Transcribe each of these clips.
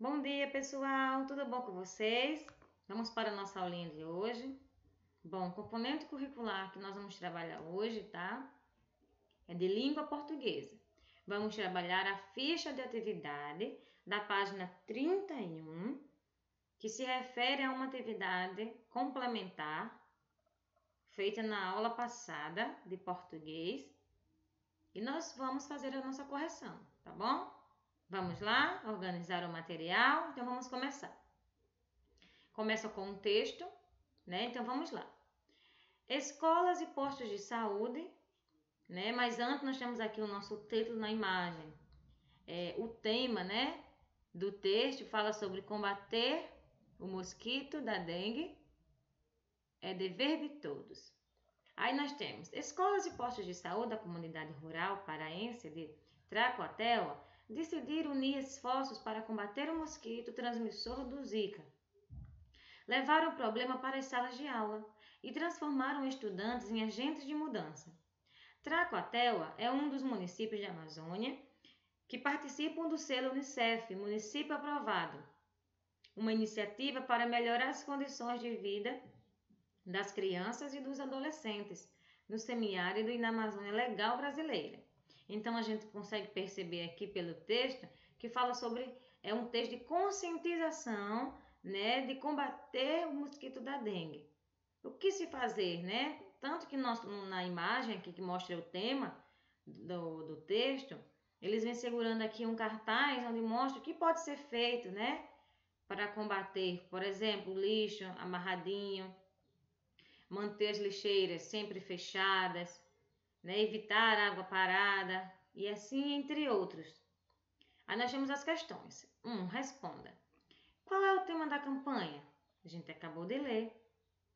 Bom dia, pessoal! Tudo bom com vocês? Vamos para a nossa aulinha de hoje. Bom, componente curricular que nós vamos trabalhar hoje, tá? É de língua portuguesa. Vamos trabalhar a ficha de atividade da página 31, que se refere a uma atividade complementar feita na aula passada de português. E nós vamos fazer a nossa correção, tá bom? Vamos lá, organizar o material. Então vamos começar. Começa com um texto, né? Então vamos lá. Escolas e postos de saúde, né? Mas antes nós temos aqui o nosso título na imagem. É, o tema, né? Do texto fala sobre combater o mosquito da dengue. É dever de todos. Aí nós temos escolas e postos de saúde da comunidade rural paraense de Tracoatel decidiram unir esforços para combater o mosquito transmissor do Zika. Levaram o problema para as salas de aula e transformaram estudantes em agentes de mudança. Tracoateua é um dos municípios da Amazônia que participam do selo Unicef, município aprovado, uma iniciativa para melhorar as condições de vida das crianças e dos adolescentes no semiárido e na Amazônia Legal brasileira. Então a gente consegue perceber aqui pelo texto que fala sobre é um texto de conscientização, né, de combater o mosquito da dengue. O que se fazer, né? Tanto que nós, na imagem aqui que mostra o tema do, do texto, eles vêm segurando aqui um cartaz onde mostra o que pode ser feito, né? Para combater, por exemplo, lixo amarradinho, manter as lixeiras sempre fechadas, né? evitar água parada e assim entre outros. Aí nós temos as questões. 1. Um, responda. Qual é o tema da campanha? A gente acabou de ler.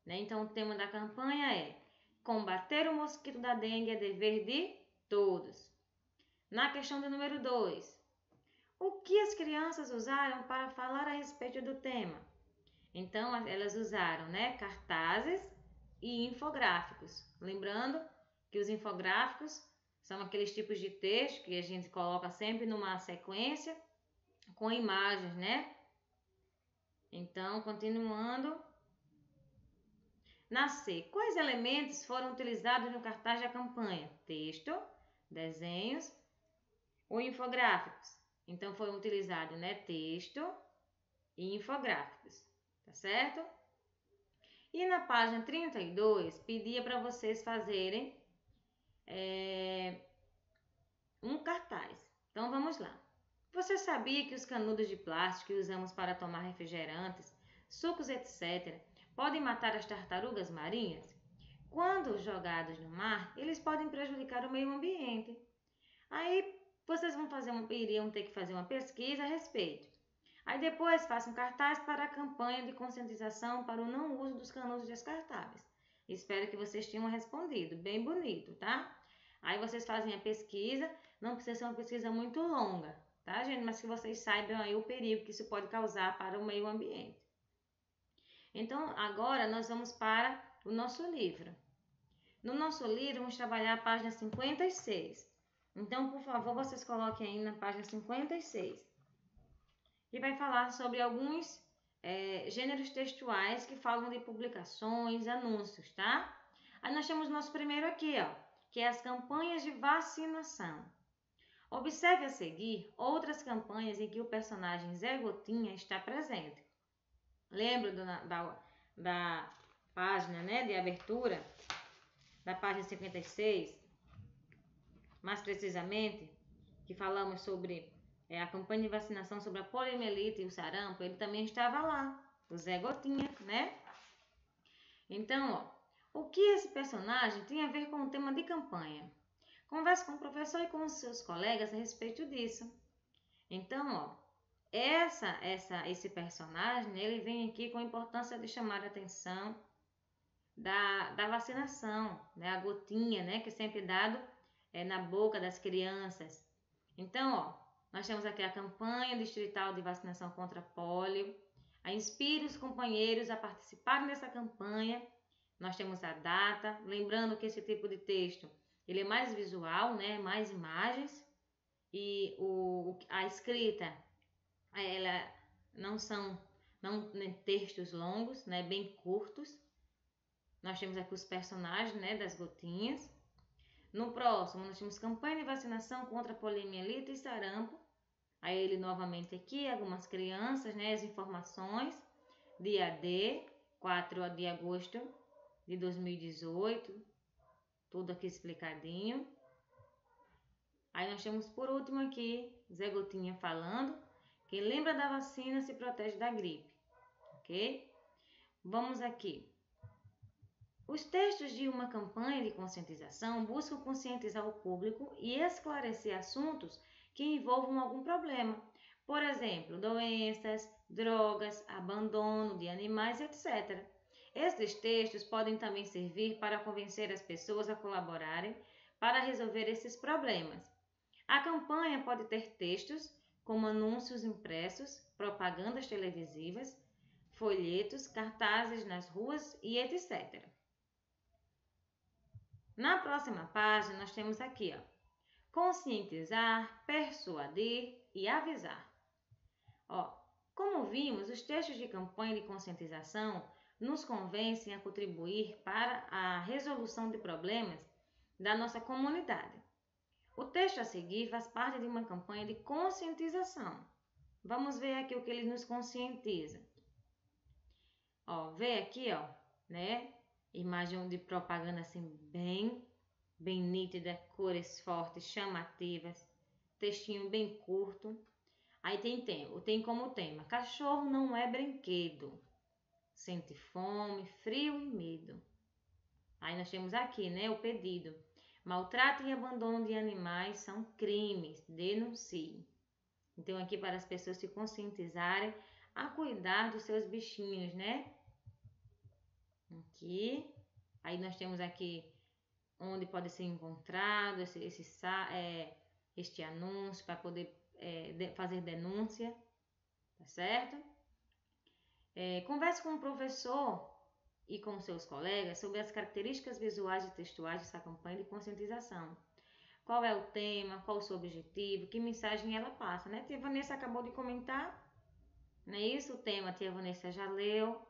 Né? Então, o tema da campanha é Combater o mosquito da dengue é dever de todos. Na questão do número 2, o que as crianças usaram para falar a respeito do tema? Então, elas usaram né, cartazes e infográficos. Lembrando que os infográficos são aqueles tipos de texto que a gente coloca sempre numa sequência com imagens, né? Então, continuando. Na C, quais elementos foram utilizados no cartaz da campanha? Texto, desenhos ou infográficos. Então, foram utilizados, né, texto e infográficos, tá certo? E na página 32, pedia para vocês fazerem é, um cartaz. Então vamos lá. Você sabia que os canudos de plástico que usamos para tomar refrigerantes, sucos, etc., podem matar as tartarugas marinhas? Quando jogados no mar, eles podem prejudicar o meio ambiente. Aí vocês vão fazer iriam ter que fazer uma pesquisa a respeito. Aí depois façam cartaz para a campanha de conscientização para o não uso dos canudos descartáveis. Espero que vocês tenham respondido. Bem bonito, tá? Aí vocês fazem a pesquisa. Não precisa ser uma pesquisa muito longa, tá, gente? Mas que vocês saibam aí o perigo que isso pode causar para o meio ambiente. Então, agora nós vamos para o nosso livro. No nosso livro, vamos trabalhar a página 56. Então, por favor, vocês coloquem aí na página 56. E vai falar sobre alguns é, gêneros textuais que falam de publicações, anúncios, tá? Aí nós temos nosso primeiro aqui, ó, que é as campanhas de vacinação. Observe a seguir outras campanhas em que o personagem Zé Gotinha está presente. Lembra do, da, da página né, de abertura, da página 56, mais precisamente, que falamos sobre é, a campanha de vacinação sobre a poliomielite e o sarampo, ele também estava lá, o Zé Gotinha, né? Então, ó, o que esse personagem tem a ver com o tema de campanha? Converse com o professor e com os seus colegas a respeito disso. Então, ó, essa, essa, esse personagem, ele vem aqui com a importância de chamar a atenção da, da vacinação, né? A gotinha, né? Que é sempre dado é, na boca das crianças. Então, ó, nós temos aqui a campanha distrital de vacinação contra pólio. A inspire os companheiros a participarem dessa campanha. Nós temos a data, lembrando que esse tipo de texto ele é mais visual, né? mais imagens. E o, a escrita, ela não são não né, textos longos, né, bem curtos. Nós temos aqui os personagens, né, das gotinhas. No próximo, nós temos campanha de vacinação contra poliomielite e sarampo. Aí ele novamente aqui, algumas crianças, né, as informações. Dia D, 4 de agosto de 2018. Tudo aqui explicadinho. Aí nós temos por último aqui, Zé Gotinha falando. Quem lembra da vacina se protege da gripe, ok? Vamos aqui. Os textos de uma campanha de conscientização buscam conscientizar o público e esclarecer assuntos que envolvam algum problema. Por exemplo, doenças, drogas, abandono de animais, etc. Esses textos podem também servir para convencer as pessoas a colaborarem para resolver esses problemas. A campanha pode ter textos como anúncios impressos, propagandas televisivas, folhetos, cartazes nas ruas e etc. Na próxima página, nós temos aqui, ó, conscientizar, persuadir e avisar. Ó, como vimos, os textos de campanha de conscientização nos convencem a contribuir para a resolução de problemas da nossa comunidade. O texto a seguir faz parte de uma campanha de conscientização. Vamos ver aqui o que ele nos conscientiza. Ó, vê aqui, ó, né? Imagem de propaganda assim bem, bem nítida, cores fortes, chamativas, textinho bem curto. Aí tem tema, tem como tema: cachorro não é brinquedo. Sente fome, frio e medo. Aí nós temos aqui, né, o pedido. Maltrato e abandono de animais são crimes. Denuncie. Então aqui para as pessoas se conscientizarem a cuidar dos seus bichinhos, né? Aqui. Aí nós temos aqui onde pode ser encontrado esse, esse é, este anúncio para poder é, de, fazer denúncia, tá certo? É, converse com o professor e com seus colegas sobre as características visuais e textuais dessa campanha de conscientização. Qual é o tema, qual o seu objetivo, que mensagem ela passa, né? Tia Vanessa acabou de comentar, não é isso? O tema tia Vanessa já leu.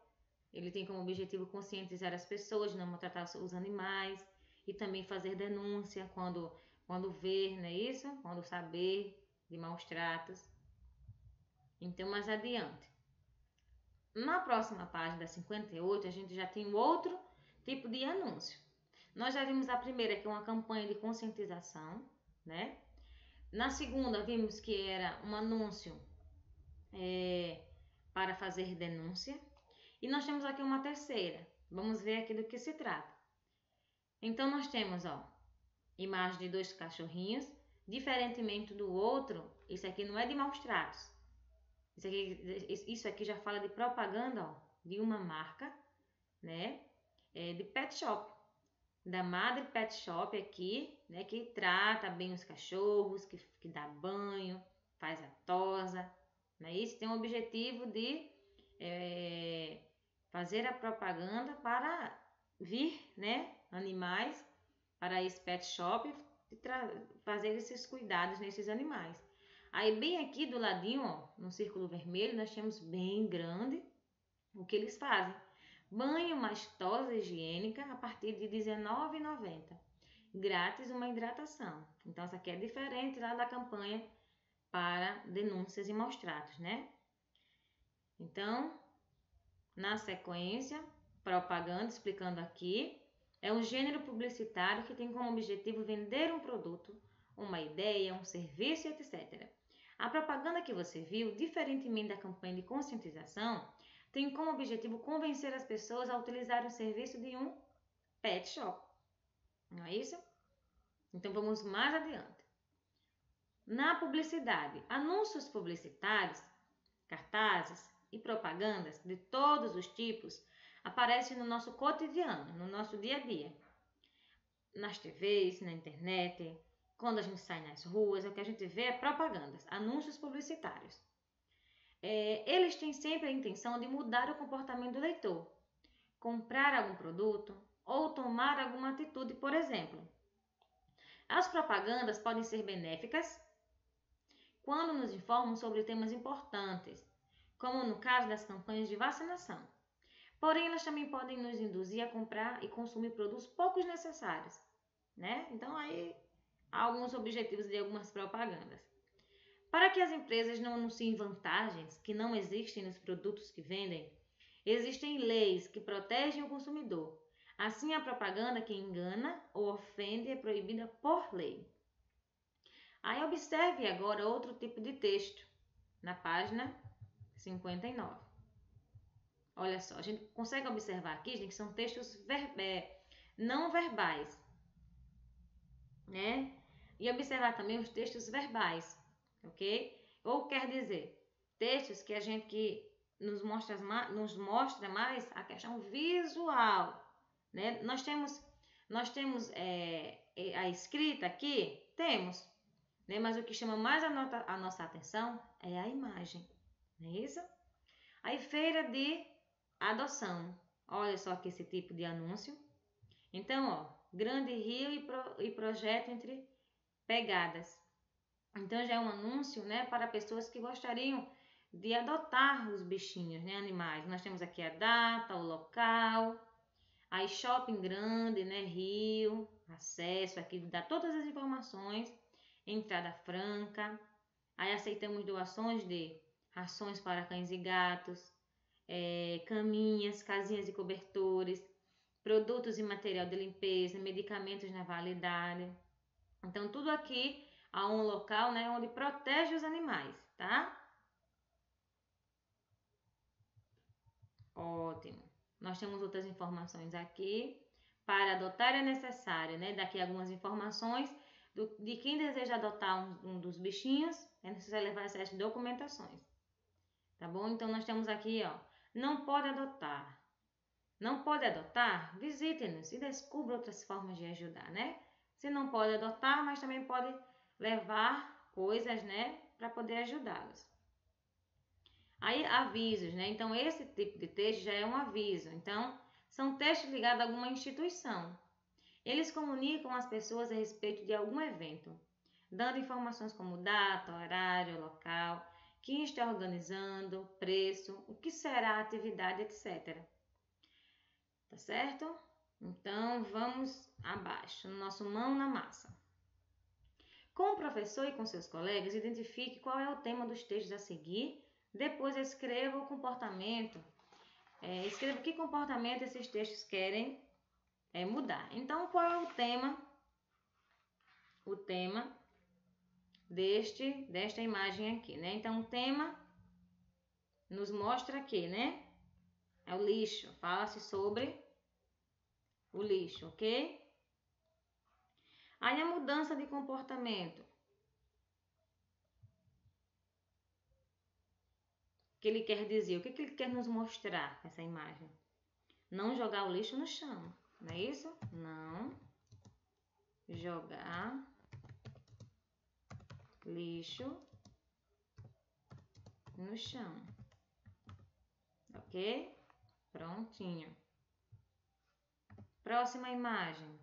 Ele tem como objetivo conscientizar as pessoas de não maltratar os animais e também fazer denúncia quando, quando ver, não é isso? Quando saber de maus tratos. Então, mais adiante. Na próxima página 58, a gente já tem outro tipo de anúncio. Nós já vimos a primeira, que é uma campanha de conscientização, né? Na segunda, vimos que era um anúncio é, para fazer denúncia. E nós temos aqui uma terceira. Vamos ver aqui do que se trata. Então, nós temos, ó, imagem de dois cachorrinhos. Diferentemente do outro, isso aqui não é de maus tratos. Isso aqui, isso aqui já fala de propaganda ó, de uma marca, né? É, de pet shop. Da Madre Pet Shop aqui, né? Que trata bem os cachorros, que, que dá banho, faz a tosa. Né? Isso tem o objetivo de é, fazer a propaganda para vir, né? Animais para esse pet shop e fazer esses cuidados nesses animais. Aí bem aqui do ladinho, ó, no círculo vermelho, nós temos bem grande o que eles fazem. Banho mais tosa higiênica a partir de R$19,90. Grátis uma hidratação. Então, essa aqui é diferente lá da campanha para denúncias e maus tratos, né? Então, na sequência, propaganda explicando aqui, é um gênero publicitário que tem como objetivo vender um produto, uma ideia, um serviço, etc. A propaganda que você viu, diferentemente da campanha de conscientização, tem como objetivo convencer as pessoas a utilizar o serviço de um pet shop. Não é isso? Então vamos mais adiante. Na publicidade, anúncios publicitários, cartazes e propagandas de todos os tipos aparecem no nosso cotidiano, no nosso dia a dia. Nas TVs, na internet, quando a gente sai nas ruas, o que a gente vê é propagandas, anúncios publicitários. É, eles têm sempre a intenção de mudar o comportamento do leitor, comprar algum produto ou tomar alguma atitude, por exemplo. As propagandas podem ser benéficas quando nos informam sobre temas importantes, como no caso das campanhas de vacinação. Porém, elas também podem nos induzir a comprar e consumir produtos poucos necessários, né? Então, aí alguns objetivos de algumas propagandas. Para que as empresas não anunciem vantagens que não existem nos produtos que vendem, existem leis que protegem o consumidor. Assim, a propaganda que engana ou ofende é proibida por lei. Aí observe agora outro tipo de texto, na página 59. Olha só, a gente consegue observar aqui, gente, que são textos não verbais, né? E observar também os textos verbais, ok? Ou quer dizer, textos que a gente que nos mostra, nos mostra mais a questão visual, né? Nós temos, nós temos é, é a escrita aqui, temos, né? Mas o que chama mais a, nota, a nossa atenção é a imagem, não é isso? Aí, feira de adoção. Olha só aqui esse tipo de anúncio. Então, ó, grande rio e, pro, e projeto entre pegadas. Então, já é um anúncio, né, para pessoas que gostariam de adotar os bichinhos, né, animais. Nós temos aqui a data, o local, aí shopping grande, né, rio, acesso aqui, dá todas as informações entrada franca. Aí aceitamos doações de rações para cães e gatos, é, caminhas, casinhas e cobertores, produtos e material de limpeza, medicamentos na validade. Então, tudo aqui há um local né, onde protege os animais, tá? Ótimo. Nós temos outras informações aqui. Para adotar é necessário, né? Daqui algumas informações do, de quem deseja adotar um, um, dos bichinhos, é necessário levar essas documentações. Tá bom? Então, nós temos aqui, ó, não pode adotar. Não pode adotar? Visite-nos e descubra outras formas de ajudar, né? Se não pode adotar, mas também pode levar coisas, né, para poder ajudá-los. Aí, avisos, né? Então, esse tipo de texto já é um aviso. Então, são textos ligados a alguma instituição. Eles comunicam às pessoas a respeito de algum evento, dando informações como data, horário, local, quem está organizando, preço, o que será a atividade, etc. Tá certo? Então, vamos abaixo, no nosso mão na massa. Com o professor e com seus colegas, identifique qual é o tema dos textos a seguir. Depois, escreva o comportamento. É, escreva que comportamento esses textos querem é mudar. Então, qual é o tema? O tema deste desta imagem aqui, né? Então, o tema nos mostra aqui, né? É o lixo. Fala-se sobre o lixo, ok? Aí a mudança de comportamento. O que ele quer dizer? O que ele quer nos mostrar essa imagem? Não jogar o lixo no chão. Não é isso? Não jogar lixo no chão. Ok? Prontinho. Próxima imagem.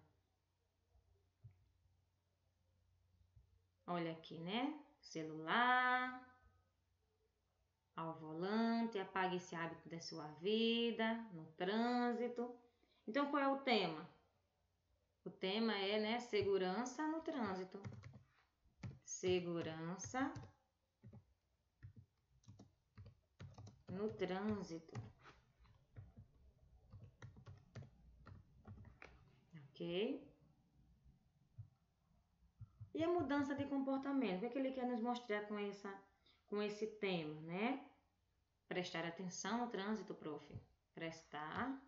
Olha aqui, né? Celular, ao volante, apague esse hábito da sua vida, no trânsito. Então, qual é o tema? O tema é, né, segurança no trânsito. Segurança no trânsito. Ok? E a mudança de comportamento? O que, é que ele quer nos mostrar com, essa, com esse tema, né? Prestar atenção no trânsito, prof. Prestar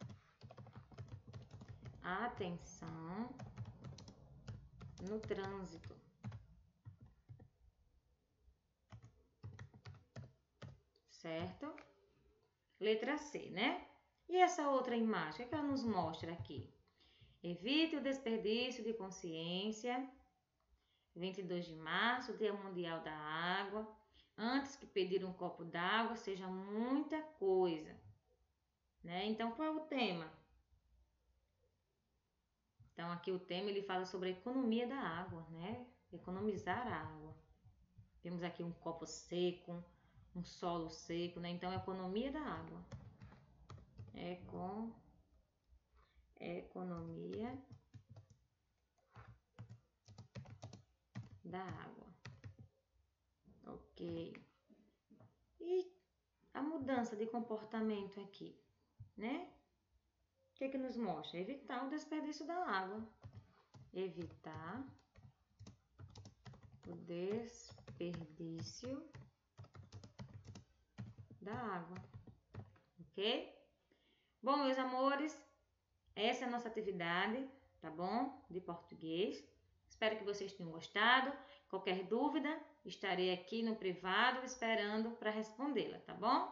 atenção no trânsito. Certo? Letra C, né? E essa outra imagem, o que, é que ela nos mostra aqui? Evite o desperdício de consciência. 22 de março, Dia Mundial da Água. Antes que pedir um copo d'água seja muita coisa. Né? Então, qual é o tema? Então, aqui o tema ele fala sobre a economia da água, né? Economizar a água. Temos aqui um copo seco, um solo seco, né? Então, economia da água. Econ, economia da água. Ok. E a mudança de comportamento aqui, né? O que, que nos mostra? Evitar o desperdício da água. Evitar o desperdício da água. Ok? Bom, meus amores, essa é a nossa atividade, tá bom? De português. Espero que vocês tenham gostado. Qualquer dúvida, estarei aqui no privado esperando para respondê-la, tá bom?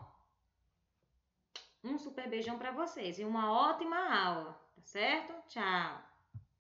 Um super beijão para vocês e uma ótima aula, tá certo? Tchau!